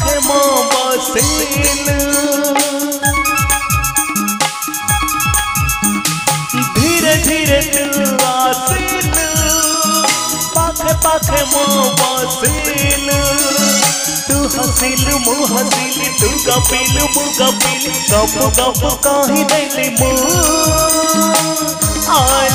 पाखे पाखे धीरे धीरे आसिल पाखे पाखे मो बसिल तू हसिल मु हसिल, तू गपिल मु गपिल, गप गप कहीं नहीं मु I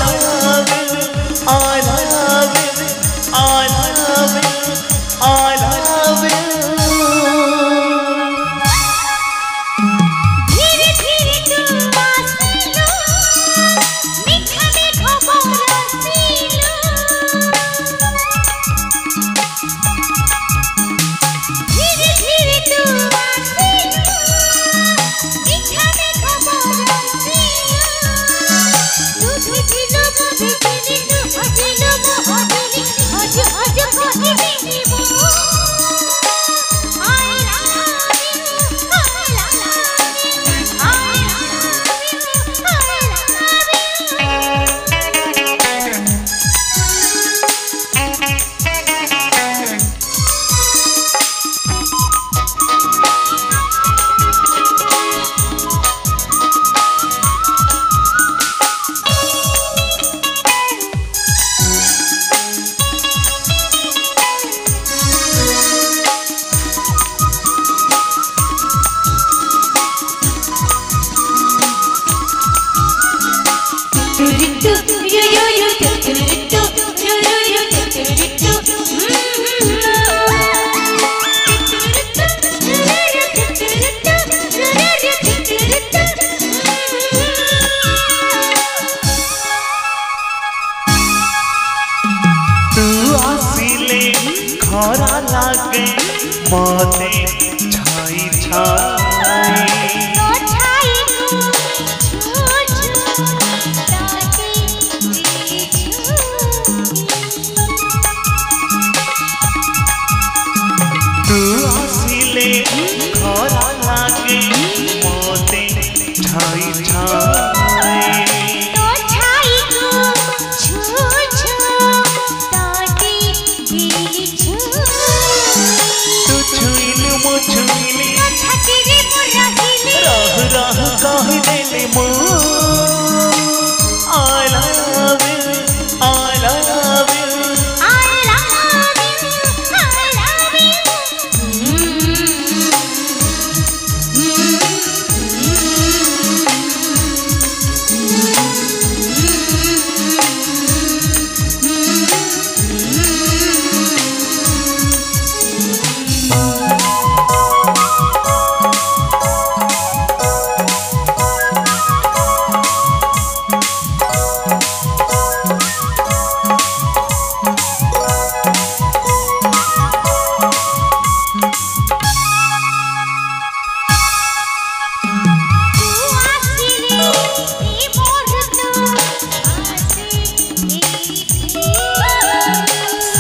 खरा लागे माते छाई छाई।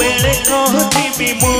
ಬೆಳಕೋ ದಿಮೂ